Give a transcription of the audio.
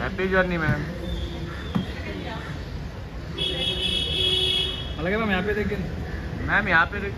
Happy journey ma'am? अलग है ma'am यहाँ पे देखिए मैम यहाँ पे देख